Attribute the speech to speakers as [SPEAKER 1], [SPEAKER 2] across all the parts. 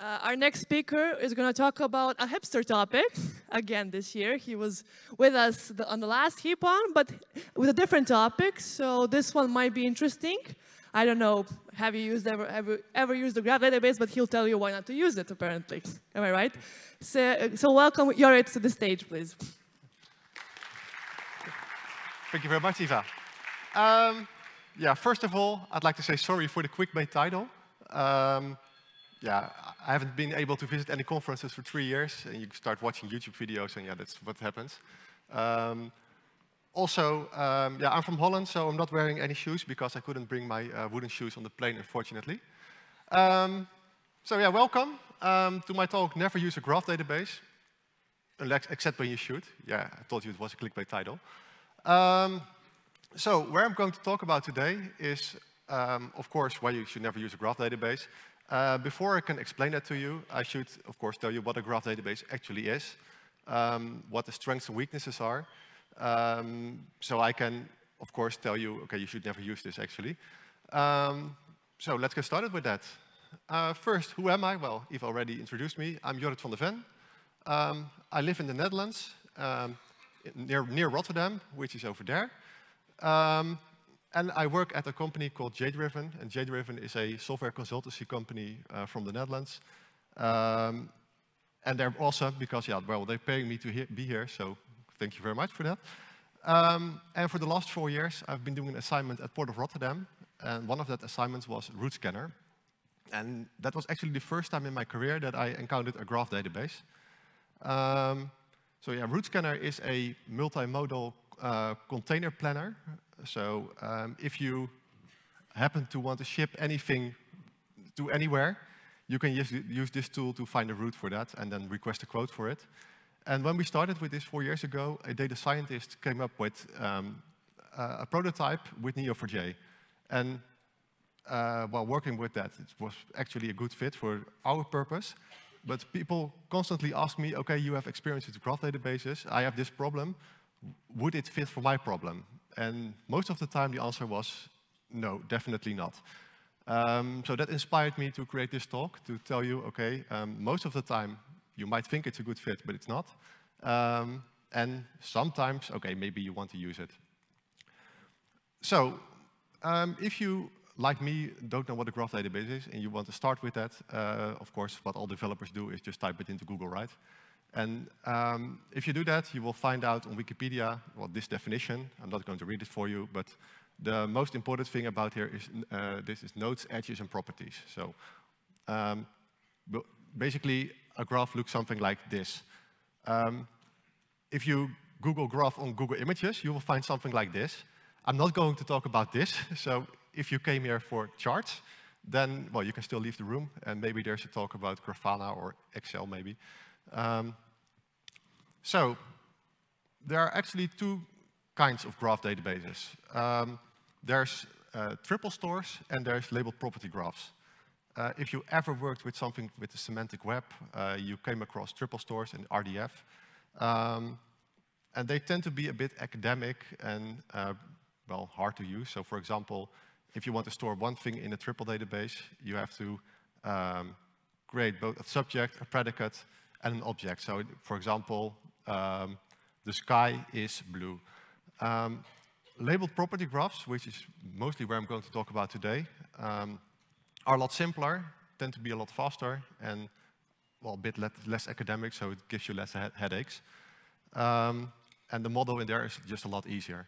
[SPEAKER 1] Uh, our next speaker is going to talk about a hipster topic again this year. He was with us the, on the last HeapCon, but with a different topic. So this one might be interesting. I don't know, have you used ever, ever, ever used the Graph database, but he'll tell you why not to use it, apparently. Am I right? So, so welcome Jorrit to the stage, please.
[SPEAKER 2] Thank you very much, Eva. Um, yeah, first of all, I'd like to say sorry for the clickbait title. Um, yeah, I haven't been able to visit any conferences for three years, and you start watching YouTube videos, and yeah, that's what happens. Um, also, um, yeah, I'm from Holland, so I'm not wearing any shoes because I couldn't bring my uh, wooden shoes on the plane, unfortunately. Um, so yeah, welcome um, to my talk, Never Use a Graph Database, except when you should. Yeah, I told you it was a clickbait title. Um, so where I'm going to talk about today is, um, of course, why you should never use a graph database, uh, before I can explain that to you, I should, of course, tell you what a graph database actually is, um, what the strengths and weaknesses are. Um, so I can, of course, tell you, okay, you should never use this actually. Um, so let's get started with that. Uh, first, who am I? Well, Eva already introduced me. I'm Jorrit van der Ven. Um, I live in the Netherlands, um, near, near Rotterdam, which is over there. Um, and I work at a company called JDriven, and JDriven is a software consultancy company uh, from the Netherlands. Um, and they're awesome because, yeah, well, they're paying me to he be here, so thank you very much for that. Um, and for the last four years, I've been doing an assignment at Port of Rotterdam, and one of that assignments was Routescanner. And that was actually the first time in my career that I encountered a graph database. Um, so yeah, Routescanner is a multimodal uh, container planner so um, if you happen to want to ship anything to anywhere, you can use, use this tool to find a route for that and then request a quote for it. And when we started with this four years ago, a data scientist came up with um, a prototype with Neo4j. And uh, while working with that, it was actually a good fit for our purpose. But people constantly ask me, okay, you have experience with graph databases. I have this problem. Would it fit for my problem? And most of the time, the answer was no, definitely not. Um, so that inspired me to create this talk to tell you, okay, um, most of the time you might think it's a good fit, but it's not. Um, and sometimes, okay, maybe you want to use it. So um, if you, like me, don't know what a graph database is and you want to start with that, uh, of course, what all developers do is just type it into Google, right? And um, if you do that, you will find out on Wikipedia, well, this definition. I'm not going to read it for you, but the most important thing about here is uh, this is nodes, edges, and properties. So um, basically, a graph looks something like this. Um, if you Google graph on Google Images, you will find something like this. I'm not going to talk about this. So if you came here for charts, then, well, you can still leave the room, and maybe there's a talk about Grafana or Excel, maybe. Um, so there are actually two kinds of graph databases. Um, there's uh, triple stores and there's labeled property graphs. Uh, if you ever worked with something with the semantic web, uh, you came across triple stores and RDF. Um, and they tend to be a bit academic and, uh, well, hard to use. So for example, if you want to store one thing in a triple database, you have to um, create both a subject, a predicate, and an object. So for example, um, the sky is blue. Um, labeled property graphs, which is mostly where I'm going to talk about today, um, are a lot simpler, tend to be a lot faster, and well, a bit less academic, so it gives you less he headaches. Um, and the model in there is just a lot easier.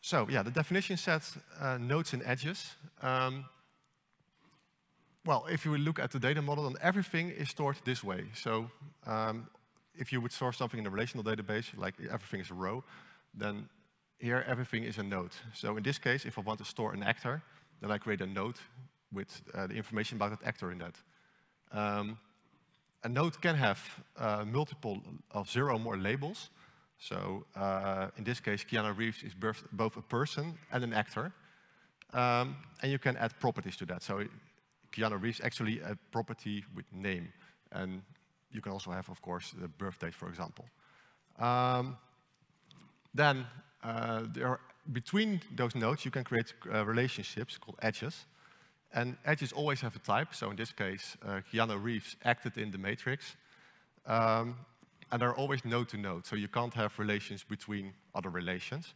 [SPEAKER 2] So yeah, the definition sets uh, nodes and edges. Um, well, if you look at the data model, then everything is stored this way. So um, if you would store something in a relational database, like everything is a row, then here everything is a node. So in this case, if I want to store an actor, then I create a node with uh, the information about that actor in that. Um, a node can have uh, multiple of zero or more labels. So uh, in this case, Keanu Reeves is both a person and an actor. Um, and you can add properties to that. So Keanu Reeves actually a property with name. And you can also have, of course, the birth date, for example. Um, then uh, there are, between those nodes, you can create uh, relationships called edges. And edges always have a type. So in this case, uh, Keanu Reeves acted in the matrix. Um, and they're always node to node. So you can't have relations between other relations.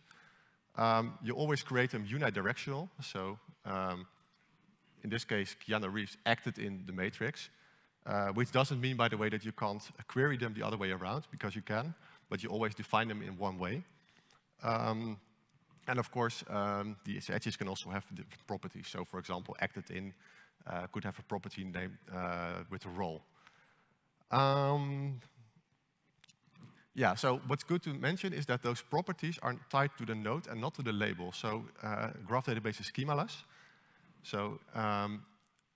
[SPEAKER 2] Um, you always create them unidirectional. So um, in this case, Keanu Reeves acted in the matrix, uh, which doesn't mean, by the way, that you can't query them the other way around, because you can, but you always define them in one way. Um, and of course, um, these edges can also have different properties. So for example, acted in uh, could have a property named uh, with a role. Um, yeah, so what's good to mention is that those properties are tied to the node and not to the label. So uh, graph database is schemaless. So um,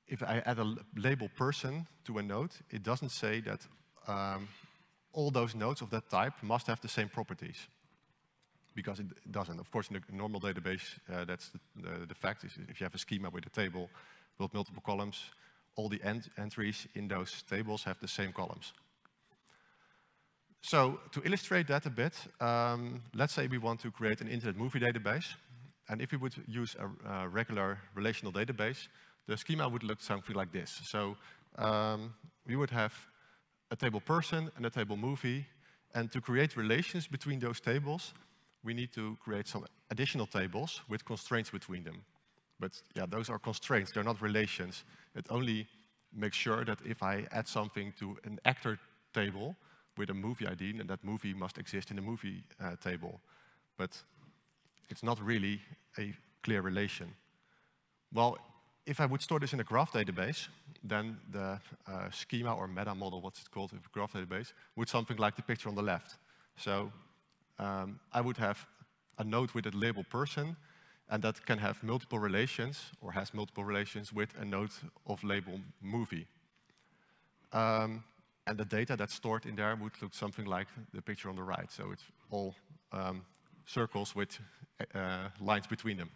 [SPEAKER 2] if I add a label person to a node, it doesn't say that um, all those nodes of that type must have the same properties. Because it doesn't. Of course, in a normal database, uh, that's the, the, the, fact. Is if you have a schema with a table with multiple columns, all the ent entries in those tables have the same columns. So to illustrate that a bit, um, let's say we want to create an internet movie database. And if we would use a, a, regular relational database, the schema would look something like this. So um, we would have a table person and a table movie. And to create relations between those tables, we need to create some additional tables with constraints between them. But yeah, those are constraints, they're not relations. It only makes sure that if I add something to an actor table with a movie ID, then that movie must exist in the movie uh, table. But it's not really a clear relation. Well, if I would store this in a graph database, then the uh, schema or meta model, what's it called, a graph database, would something like the picture on the left. So um, I would have a node with a label person, and that can have multiple relations, or has multiple relations with a node of label movie. Um, and the data that's stored in there would look something like the picture on the right. So it's all um, circles with uh, lines between them.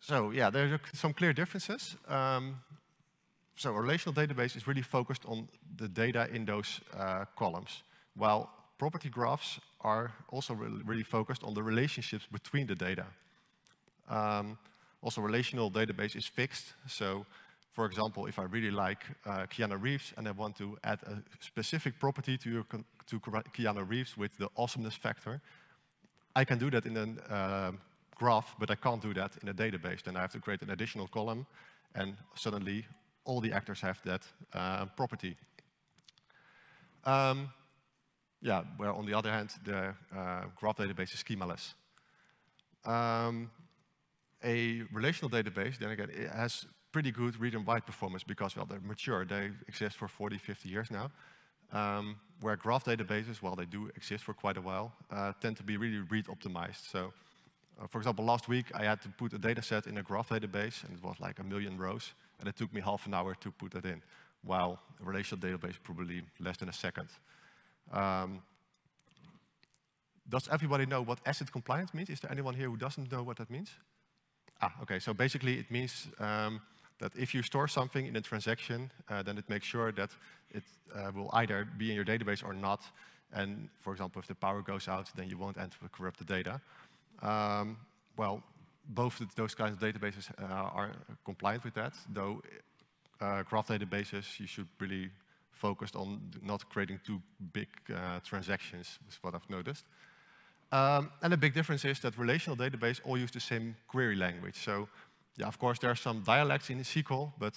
[SPEAKER 2] So yeah, there are some clear differences. Um, so a relational database is really focused on the data in those uh, columns, while property graphs are also really, really, focused on the relationships between the data. Um, also, relational database is fixed, so for example, if I really like uh, Keanu Reeves and I want to add a specific property to, to Keanu Reeves with the awesomeness factor, I can do that in a uh, graph, but I can't do that in a database. Then I have to create an additional column, and suddenly all the actors have that uh, property. Um, yeah, where on the other hand, the uh, graph database is schemaless. Um, a relational database, then again, it has pretty good read and write performance because, well, they're mature. They exist for 40, 50 years now. Um, where graph databases, while they do exist for quite a while, uh, tend to be really read optimized. So, uh, for example, last week I had to put a data set in a graph database, and it was like a million rows, and it took me half an hour to put that in, while a relational database probably less than a second. Um, does everybody know what ACID compliance means? Is there anyone here who doesn't know what that means? Ah, okay, so basically it means um, that if you store something in a transaction, uh, then it makes sure that it uh, will either be in your database or not. And for example, if the power goes out, then you won't enter corrupted data. Um, well, both those kinds of databases uh, are compliant with that, though uh, graph databases, you should really focus on not creating too big uh, transactions, is what I've noticed. Um, and the big difference is that relational database all use the same query language. So yeah, of course, there are some dialects in SQL, but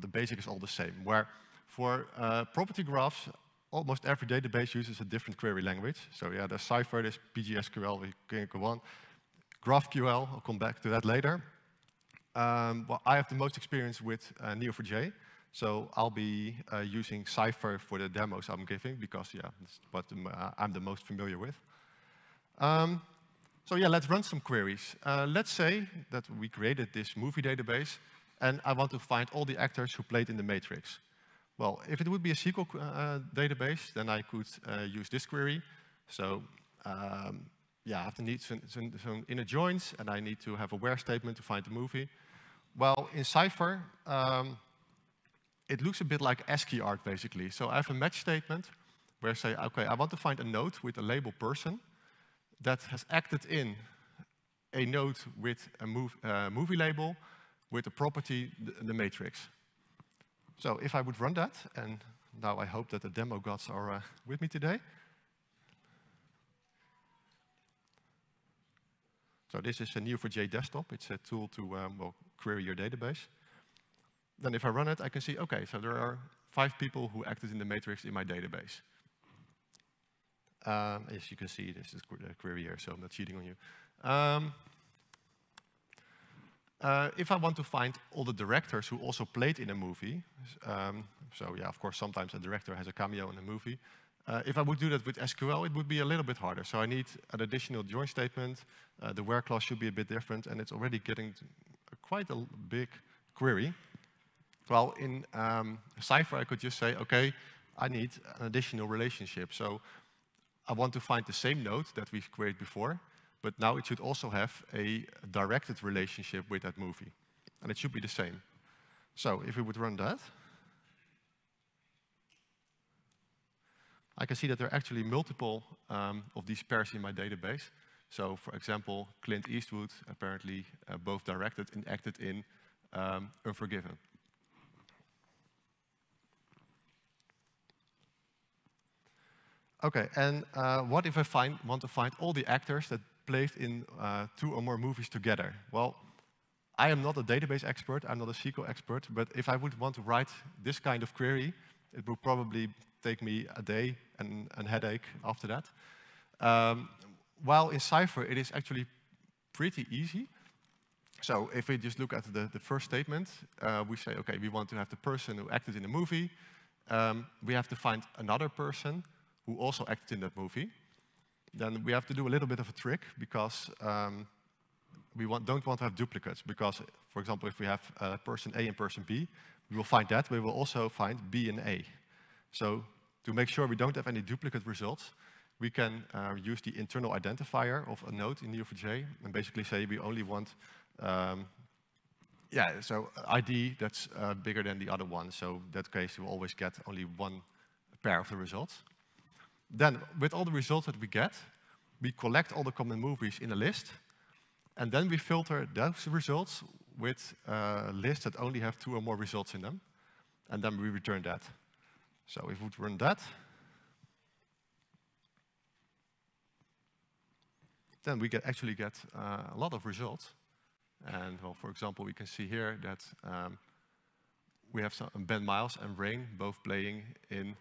[SPEAKER 2] the basic is all the same. Where for uh, property graphs, almost every database uses a different query language. So yeah, there's Cypher, there's PGQL, we can go on. GraphQL, I'll come back to that later. Um, well, I have the most experience with uh, Neo4j, so I'll be uh, using Cypher for the demos I'm giving because yeah, that's what uh, I'm the most familiar with. Um, so yeah, let's run some queries. Uh, let's say that we created this movie database, and I want to find all the actors who played in the Matrix. Well, if it would be a SQL uh, database, then I could uh, use this query. So um, yeah, I have to need some, some, some, inner joins, and I need to have a where statement to find the movie. Well, in Cypher, um, it looks a bit like ASCII art, basically. So I have a match statement where I say, OK, I want to find a node with a label person, that has acted in a node with a move, uh, movie label with a property, the, the, matrix. So if I would run that, and now I hope that the demo gods are uh, with me today. So this is a Neo4j desktop. It's a tool to um, well, query your database. Then if I run it, I can see, okay, so there are five people who acted in the matrix in my database. Um, as you can see, this is a query here, so I'm not cheating on you. Um, uh, if I want to find all the directors who also played in a movie, um, so yeah, of course, sometimes a director has a cameo in a movie. Uh, if I would do that with SQL, it would be a little bit harder. So I need an additional join statement. Uh, the where clause should be a bit different, and it's already getting quite a big query. Well, in um, Cypher, I could just say, okay, I need an additional relationship. So I want to find the same node that we've created before, but now it should also have a directed relationship with that movie. And it should be the same. So if we would run that, I can see that there are actually multiple um, of these pairs in my database. So for example, Clint Eastwood apparently uh, both directed and acted in um, Unforgiven. Okay, and uh, what if I find, want to find all the actors that played in uh, two or more movies together? Well, I am not a database expert, I'm not a SQL expert, but if I would want to write this kind of query, it would probably take me a day and a headache after that. Um, while in Cypher, it is actually pretty easy. So if we just look at the, the first statement, uh, we say, okay, we want to have the person who acted in the movie. Um, we have to find another person who also acted in that movie, then we have to do a little bit of a trick because um, we want, don't want to have duplicates. Because, for example, if we have uh, person A and person B, we will find that. We will also find B and A. So to make sure we don't have any duplicate results, we can uh, use the internal identifier of a node in Neo4j and basically say we only want, um, yeah, so ID that's uh, bigger than the other one. So in that case, you will always get only one pair of the results. Then, with all the results that we get, we collect all the common movies in a list, and then we filter those results with uh, lists that only have two or more results in them, and then we return that. So if we run that, then we get actually get uh, a lot of results. And well, for example, we can see here that um, we have some Ben Miles and Rain both playing in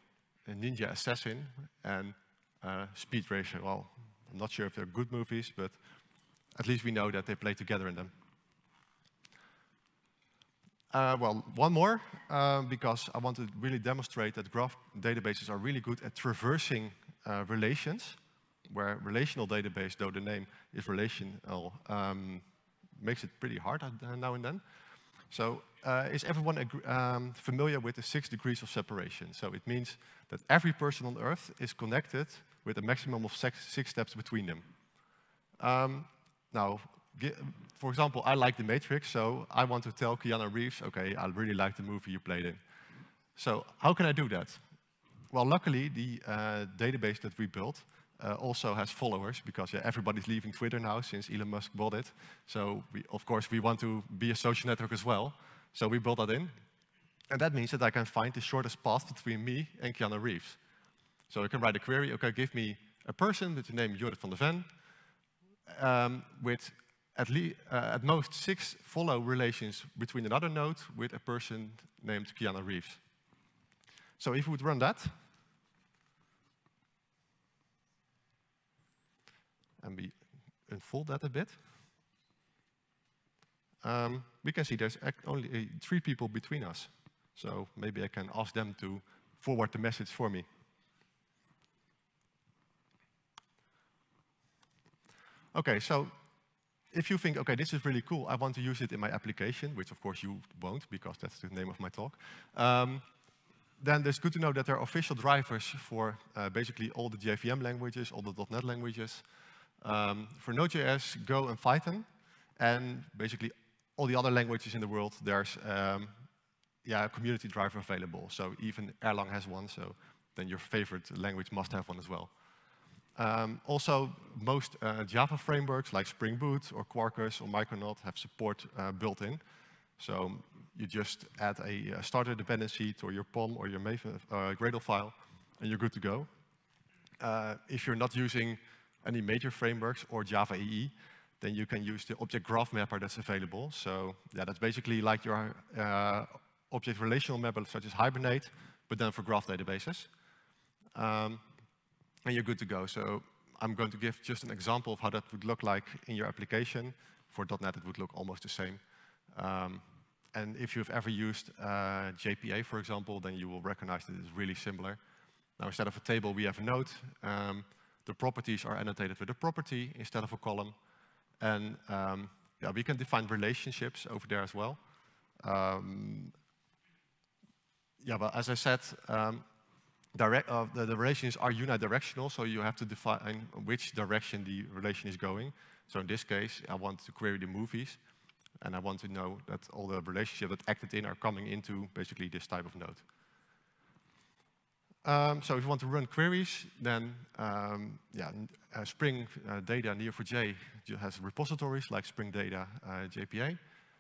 [SPEAKER 2] Ninja Assassin and uh, Speed Racer. Well, I'm not sure if they're good movies, but at least we know that they play together in them. Uh, well, one more, uh, because I want to really demonstrate that graph databases are really good at traversing uh, relations, where relational database, though the name is relational, um, makes it pretty hard uh, now and then. So uh, is everyone um, familiar with the six degrees of separation? So it means that every person on Earth is connected with a maximum of six, six steps between them. Um, now, for example, I like The Matrix, so I want to tell Keanu Reeves, okay, I really like the movie you played in. So how can I do that? Well, luckily, the uh, database that we built uh, also has followers because yeah, everybody's leaving Twitter now since Elon Musk bought it. So we, of course we want to be a social network as well. So we built that in. And that means that I can find the shortest path between me and Keanu Reeves. So I can write a query, okay, give me a person with the name Jorrit van der Ven, um, with at, uh, at most six follow relations between another node with a person named Keanu Reeves. So if we would run that, and we unfold that a bit, um, we can see there's only uh, three people between us. So maybe I can ask them to forward the message for me. Okay, so if you think, okay, this is really cool, I want to use it in my application, which of course you won't because that's the name of my talk, um, then it's good to know that there are official drivers for uh, basically all the JVM languages, all the .NET languages, um, for Node.js, Go, and Python, and basically all the other languages in the world, there's um, yeah, a community driver available. So even Erlang has one, so then your favorite language must have one as well. Um, also, most uh, Java frameworks like Spring Boot or Quarkus or Micronaut have support uh, built in. So you just add a, a, starter dependency to your POM or your Maven, uh, Gradle file, and you're good to go. Uh, if you're not using any major frameworks or Java EE, then you can use the object graph mapper that's available. So yeah, that's basically like your uh, object relational mapper such as Hibernate, but then for graph databases. Um, and you're good to go. So I'm going to give just an example of how that would look like in your application. For .NET, it would look almost the same. Um, and if you've ever used uh, JPA, for example, then you will recognize that it's really similar. Now, instead of a table, we have a node. Um, the properties are annotated with a property instead of a column. And um, yeah, we can define relationships over there as well. Um, yeah, but as I said, um, direct, uh, the, the, relations are unidirectional, so you have to define which direction the relation is going. So in this case, I want to query the movies, and I want to know that all the relationships that acted in are coming into basically this type of node. Um, so if you want to run queries, then um, yeah, uh, Spring uh, Data Neo4j has repositories like Spring Data uh, JPA.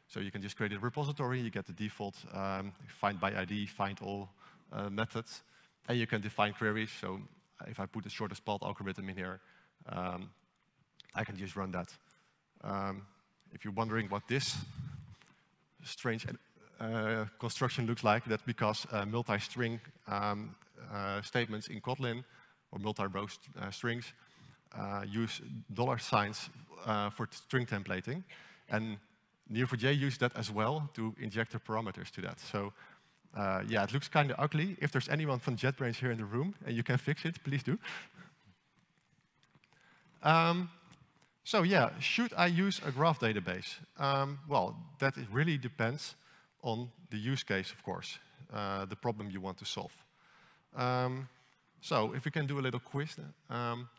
[SPEAKER 2] So you can just create a repository, you get the default um, find by ID, find all uh, methods, and you can define queries. So if I put a shortest path algorithm in here, um, I can just run that. Um, if you're wondering what this strange uh, construction looks like, that's because uh, multi-string um, statements in Kotlin or multi-row uh, strings uh, use dollar signs for string templating. And Neo4j used that as well to inject the parameters to that. So uh, yeah, it looks kind of ugly. If there's anyone from JetBrains here in the room and you can fix it, please do. Um, so yeah, should I use a graph database? Um, well, that really depends on the use case, of course, uh, the problem you want to solve. Um, so if we can do a little quiz. Um,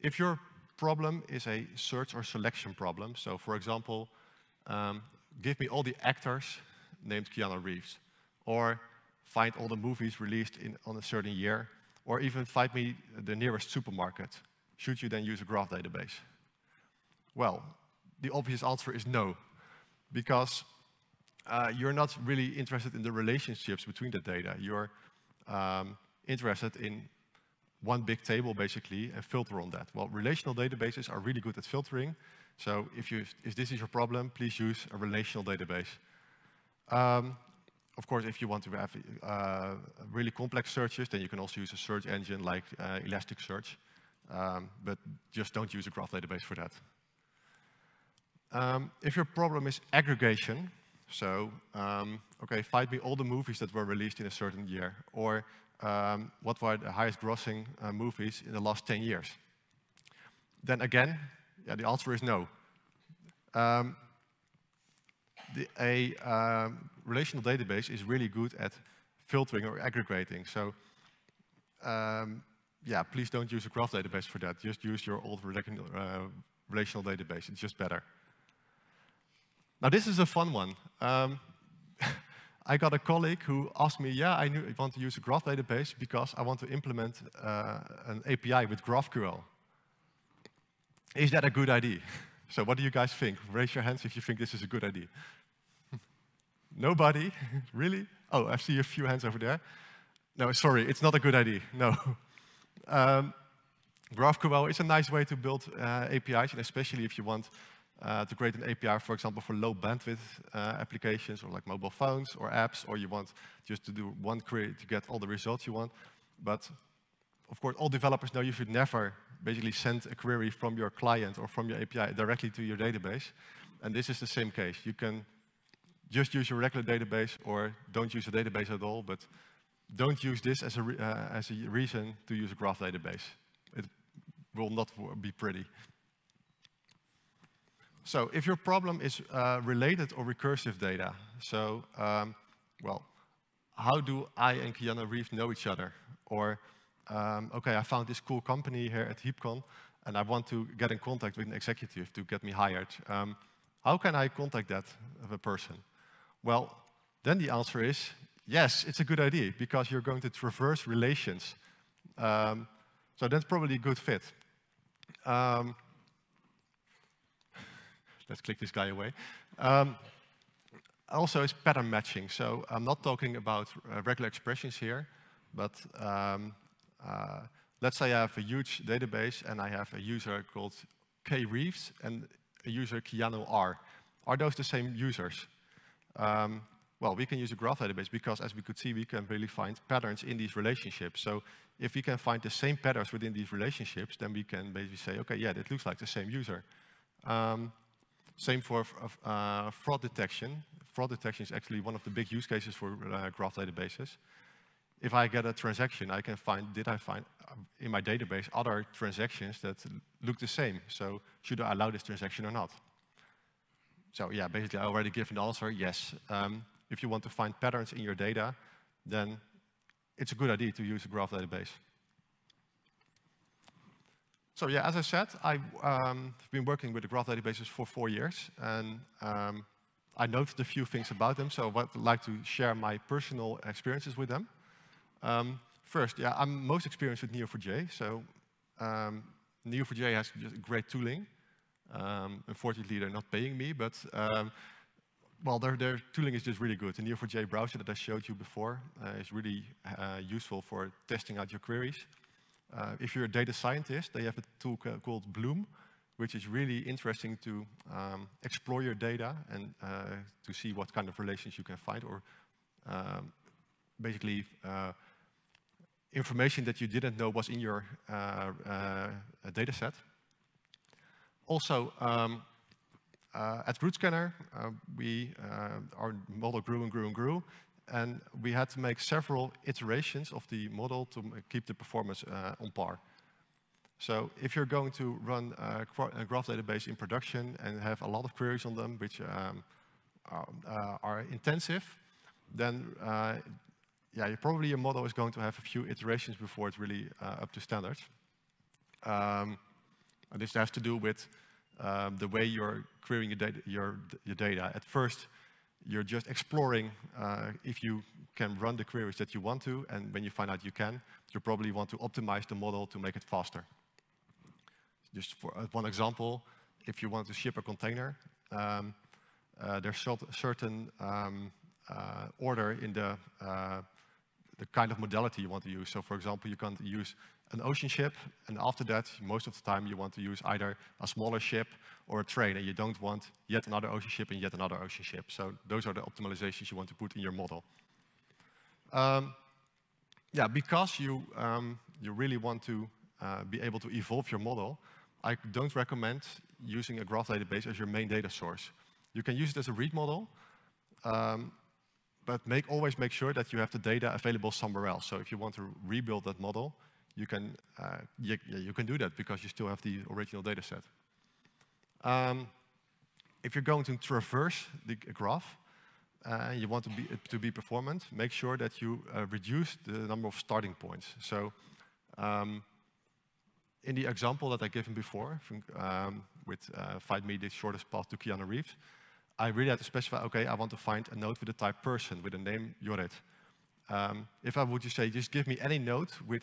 [SPEAKER 2] if your problem is a search or selection problem, so for example, um, give me all the actors named Keanu Reeves, or find all the movies released in, on a certain year, or even find me the nearest supermarket. Should you then use a graph database? Well, the obvious answer is no, because uh, you're not really interested in the relationships between the data. You're um, interested in one big table, basically, and filter on that. Well, relational databases are really good at filtering. So if, you, if this is your problem, please use a relational database. Um, of course, if you want to have uh, really complex searches, then you can also use a search engine like uh, Elasticsearch. Um, but just don't use a graph database for that. Um, if your problem is aggregation, so, um, okay, find me all the movies that were released in a certain year, or um, what were the highest grossing uh, movies in the last 10 years? Then again, yeah, the answer is no. Um, the, a um, relational database is really good at filtering or aggregating. So, um, yeah, please don't use a graph database for that. Just use your old uh, relational database. It's just better. Now, this is a fun one. I got a colleague who asked me, yeah, I, knew, I, want to use a graph database because I want to implement uh, an API with GraphQL. Is that a good idea? so what do you guys think? Raise your hands if you think this is a good idea. Nobody? really? Oh, I see a few hands over there. No, sorry, it's not a good idea. No. um, GraphQL is a nice way to build uh, APIs, and especially if you want uh, to create an API, for example, for low bandwidth uh, applications or like mobile phones or apps, or you want just to do one query to get all the results you want. But of course, all developers know you should never basically send a query from your client or from your API directly to your database. And this is the same case. You can just use your regular database or don't use a database at all, but don't use this as a, uh, as a reason to use a graph database. It will not be pretty. So if your problem is uh, related or recursive data, so, um, well, how do I and Keanu Reeves know each other? Or, um, okay, I found this cool company here at HeapCon, and I want to get in contact with an executive to get me hired. Um, how can I contact that of a person? Well, then the answer is, yes, it's a good idea, because you're going to traverse relations. Um, so that's probably a good fit. Um, let's click this guy away. Um, also, it's pattern matching. So I'm not talking about uh, regular expressions here, but um, uh, let's say I have a huge database and I have a user called K Reeves and a user Keanu R. Are those the same users? Um, well, we can use a graph database because, as we could see, we can really find patterns in these relationships. So if we can find the same patterns within these relationships, then we can basically say, okay, yeah, that looks like the same user. Um, same for uh, fraud detection. Fraud detection is actually one of the big use cases for uh, graph databases. If I get a transaction, I can find, did I find uh, in my database other transactions that look the same? So should I allow this transaction or not? So yeah, basically I already given the answer, yes. Um, if you want to find patterns in your data, then it's a good idea to use a graph database. So yeah, as I said, I've um, been working with the graph databases for four years, and um, I noted a few things about them, so I'd like to share my personal experiences with them. Um, first, yeah, I'm most experienced with Neo4j, so um, Neo4j has great tooling. Um, unfortunately, they're not paying me, but um, well, their, their tooling is just really good. The Neo4j browser that I showed you before uh, is really uh, useful for testing out your queries. Uh, if you're a data scientist, they have a tool called Bloom, which is really interesting to um, explore your data and uh, to see what kind of relations you can find, or um, basically uh, information that you didn't know was in your uh, data set. Also, um, uh, at Routescanner, uh, we, uh, our model grew and grew and grew, and we had to make several iterations of the model to keep the performance on par. So if you're going to run a, graph database in production and have a lot of queries on them, which um, are, uh, are, intensive, then uh, yeah, probably your model is going to have a few iterations before it's really uh, up to standard. Um, this has to do with um, the way you're querying your data, your, your data. At first, you're just exploring uh, if you can run the queries that you want to, and when you find out you can, you probably want to optimize the model to make it faster. Just for uh, one example, if you want to ship a container, um, uh, there's certain um, uh, order in the, uh, the kind of modality you want to use. So for example, you can't use an ocean ship, and after that, most of the time you want to use either a smaller ship or a train, and you don't want yet another ocean ship and yet another ocean ship. So those are the optimizations you want to put in your model. Um, yeah, because you, um, you really want to uh, be able to evolve your model, I don't recommend using a graph database as your main data source. You can use it as a read model, um, but make, always make sure that you have the data available somewhere else. So if you want to rebuild that model, you can, uh, you, you, can do that because you still have the original data set. Um, if you're going to traverse the graph, uh, and you want to be, to be performant, make sure that you uh, reduce the number of starting points. So um, in the example that I given before, from, um, with uh, find me the shortest path to Keanu Reeves, I really had to specify, okay, I want to find a node with the type person, with the name Jorrit. Um, if I would just say, just give me any node with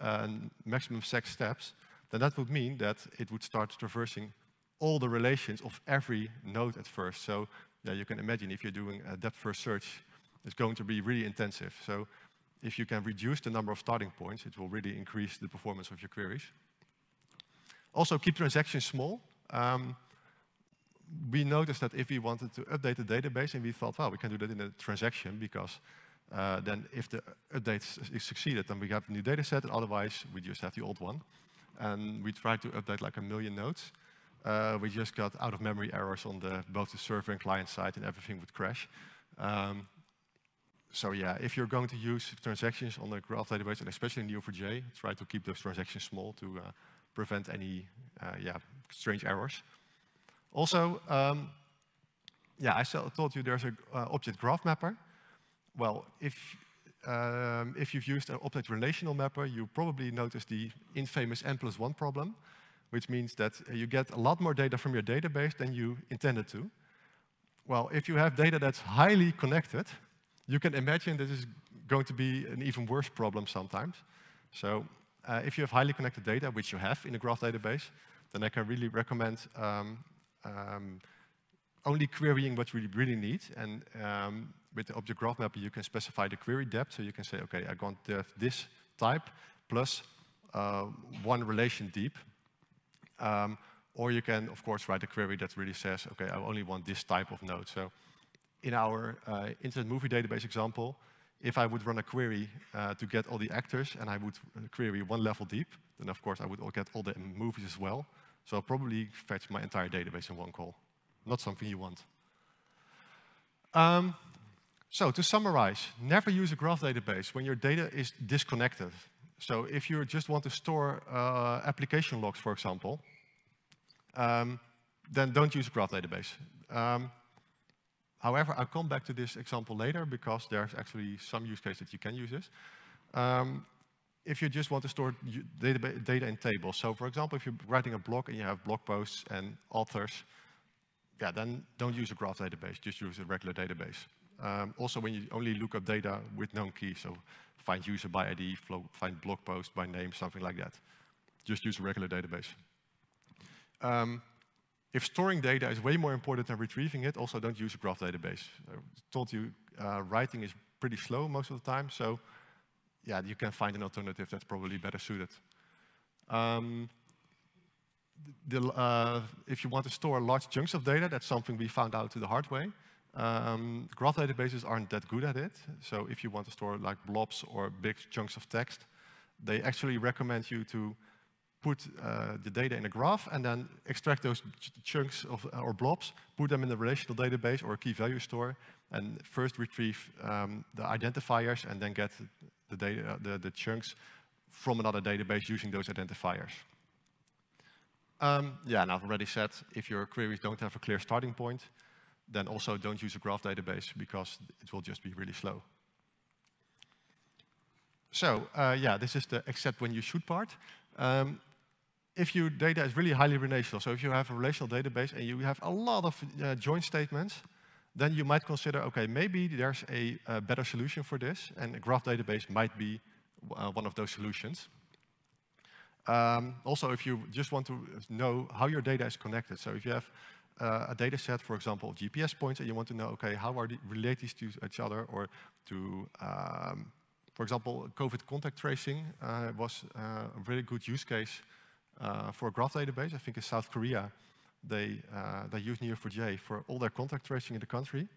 [SPEAKER 2] uh, maximum six steps, then that would mean that it would start traversing all the relations of every node at first. So yeah, you can imagine if you're doing a depth-first search, it's going to be really intensive. So if you can reduce the number of starting points, it will really increase the performance of your queries. Also, keep transactions small. Um, we noticed that if we wanted to update the database, and we thought, well, we can do that in a transaction because uh, then if the update is succeeded, then we have a new data set, and otherwise we just have the old one. And we tried to update like a million nodes. Uh, we just got out-of-memory errors on the, both the server and client side, and everything would crash. Um, so yeah, if you're going to use transactions on the graph database, and especially in Neo4j, try to keep those transactions small to uh, prevent any uh, yeah, strange errors. Also, um, yeah, I told you there's an uh, object graph mapper. Well, if, um, if you've used an object relational mapper, you probably noticed the infamous n plus one problem, which means that uh, you get a lot more data from your database than you intended to. Well, if you have data that's highly connected, you can imagine this is going to be an even worse problem sometimes. So uh, if you have highly connected data, which you have in a graph database, then I can really recommend um, um, only querying what you really, really need. And um, with the object graph mapper, you can specify the query depth. So you can say, okay, I want to have this type plus uh, one relation deep. Um, or you can, of course, write a query that really says, okay, I only want this type of node. So in our uh, Internet Movie Database example, if I would run a query uh, to get all the actors and I would query one level deep, then of course I would get all the movies as well. So I'll probably fetch my entire database in one call. Not something you want. Um, so to summarize, never use a graph database when your data is disconnected. So if you just want to store uh, application logs, for example, um, then don't use a graph database. Um, however, I'll come back to this example later because there's actually some use case that you can use this. Um, if you just want to store data, data in tables, so for example, if you're writing a blog and you have blog posts and authors, yeah, then don't use a graph database, just use a regular database. Um, also, when you only look up data with known keys, so find user by ID, flow, find blog post by name, something like that. Just use a regular database. Um, if storing data is way more important than retrieving it, also don't use a graph database. I told you uh, writing is pretty slow most of the time, so yeah, you can find an alternative that's probably better suited. Um, the, uh, if you want to store large chunks of data, that's something we found out to the hard way. Um, graph databases aren't that good at it. So if you want to store like blobs or big chunks of text, they actually recommend you to put uh, the data in a graph and then extract those ch chunks of, uh, or blobs, put them in a relational database or a key value store, and first retrieve um, the identifiers and then get the, data, the, the chunks from another database using those identifiers. Um, yeah, and I've already said if your queries don't have a clear starting point, then also don't use a graph database because it will just be really slow. So uh, yeah, this is the except when you should part. Um, if your data is really highly relational, so if you have a relational database and you have a lot of uh, join statements, then you might consider, okay, maybe there's a, a, better solution for this, and a graph database might be uh, one of those solutions. Um, also, if you just want to know how your data is connected, so if you have uh, a data set, for example, of GPS points, and you want to know, okay, how are they related to each other, or to, um, for example, COVID contact tracing uh, was uh, a really good use case uh, for a graph database. I think in South Korea, they, uh, they use Neo4j for all their contact tracing in the country,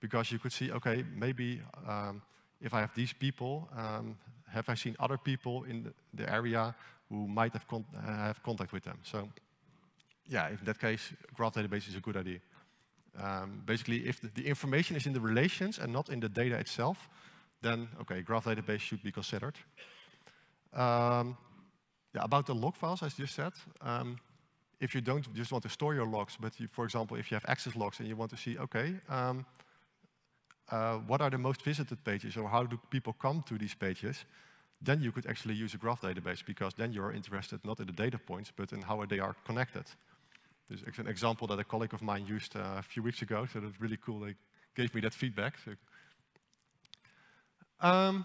[SPEAKER 2] because you could see, okay, maybe um, if I have these people, um, have I seen other people in the, the area who might have, con have contact with them? So yeah, in that case, graph database is a good idea. Um, basically, if the, the, information is in the relations and not in the data itself, then, okay, graph database should be considered. Um, yeah, about the log files, as you said, um, if you don't just want to store your logs, but you, for example, if you have access logs and you want to see, okay, um, uh, what are the most visited pages or how do people come to these pages, then you could actually use a graph database because then you're interested not in the data points, but in how they are connected. There's an example that a colleague of mine used uh, a few weeks ago, so that's really cool. They gave me that feedback. So, um,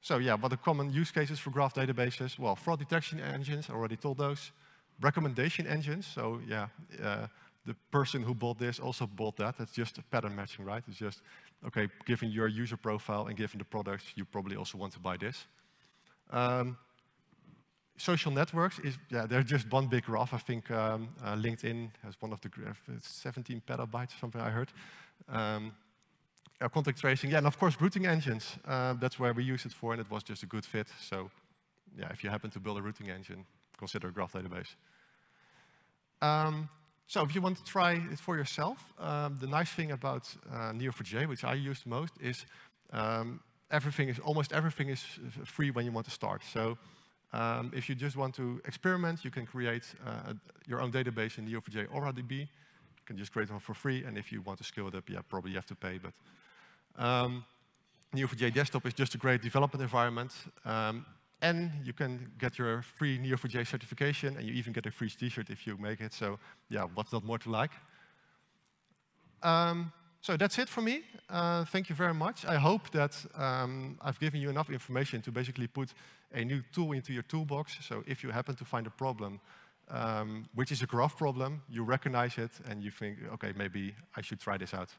[SPEAKER 2] so yeah, what are common use cases for graph databases? Well, fraud detection engines, I already told those. Recommendation engines, so yeah, uh, the person who bought this also bought that. That's just pattern matching, right? It's just, okay, given your user profile and given the products, you probably also want to buy this. Um, social networks is yeah they're just one big graph. I think um, uh, LinkedIn has one of the 17 petabytes something I heard. Um, uh, contact tracing, yeah, and of course routing engines. Uh, that's where we use it for, and it was just a good fit. So yeah, if you happen to build a routing engine, consider a graph database. Um, so if you want to try it for yourself, um, the nice thing about uh, Neo4j, which I used most, is um, everything is almost everything is free when you want to start. So um, if you just want to experiment, you can create uh, your own database in Neo4j AuraDB. You can just create one for free, and if you want to scale it up, yeah, probably you have to pay. But um, Neo4j Desktop is just a great development environment. Um, and you can get your free Neo4j certification, and you even get a free t-shirt if you make it. So yeah, what's not more to like? Um, so that's it for me. Uh, thank you very much. I hope that um, I've given you enough information to basically put a new tool into your toolbox. So if you happen to find a problem, um, which is a graph problem, you recognize it, and you think, okay, maybe I should try this out.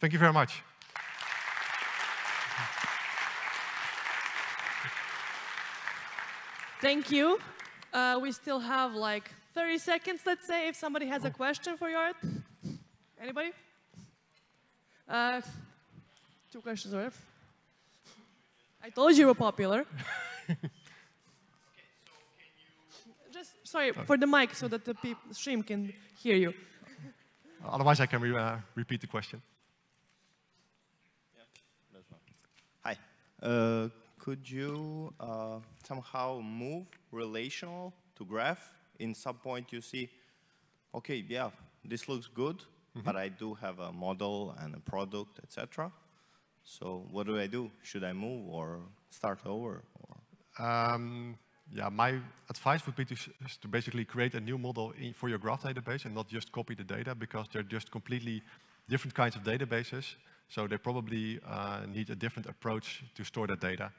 [SPEAKER 2] Thank you very much.
[SPEAKER 1] Thank you. Uh, we still have like 30 seconds, let's say, if somebody has a question for Jort. Anybody? Uh, two questions, right? I told you you were popular. Just, sorry, for the mic so that the peop- stream can hear you.
[SPEAKER 2] Otherwise, I can re uh, repeat the question.
[SPEAKER 3] Hi. Uh, could you uh, somehow move relational to graph? In some point you see, okay, yeah, this looks good, but I do have a model and a product, etc. So what do I do? Should I move or start over? Or?
[SPEAKER 2] Um, yeah, my advice would be to, to basically create a new model in, for your graph database and not just copy the data because they're just completely different kinds of databases. So they probably uh, need a different approach to store that data.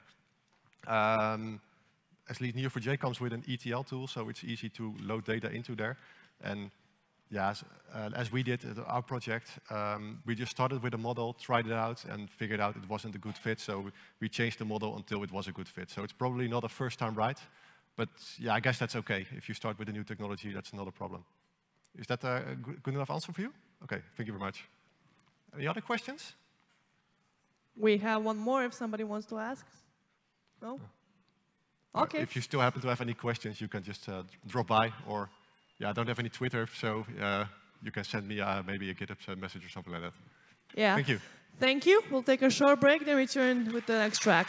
[SPEAKER 2] Um, at least Neo4j comes with an ETL tool, so it's easy to load data into there. And yeah, as, uh, as we did at our project, um, we just started with a model, tried it out, and figured out it wasn't a good fit. So we- changed the model until it was a good fit. So it's probably not a first time right, but yeah, I guess that's okay. If you start with a new technology, that's not a problem. Is that a good good enough answer for you? Okay, thank you very much. Any other questions?
[SPEAKER 1] We have one more if somebody wants to ask. No?
[SPEAKER 2] Uh,
[SPEAKER 1] Okay.
[SPEAKER 2] If you still happen to have any questions, you can just uh, drop by or, yeah, I don't have any Twitter, so uh, you can send me uh, maybe a GitHub message or something like that.
[SPEAKER 1] Yeah.
[SPEAKER 2] Thank you.
[SPEAKER 1] Thank you. We'll take a short break, then return with the next track.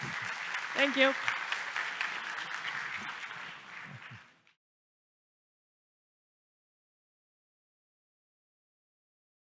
[SPEAKER 1] Thank you.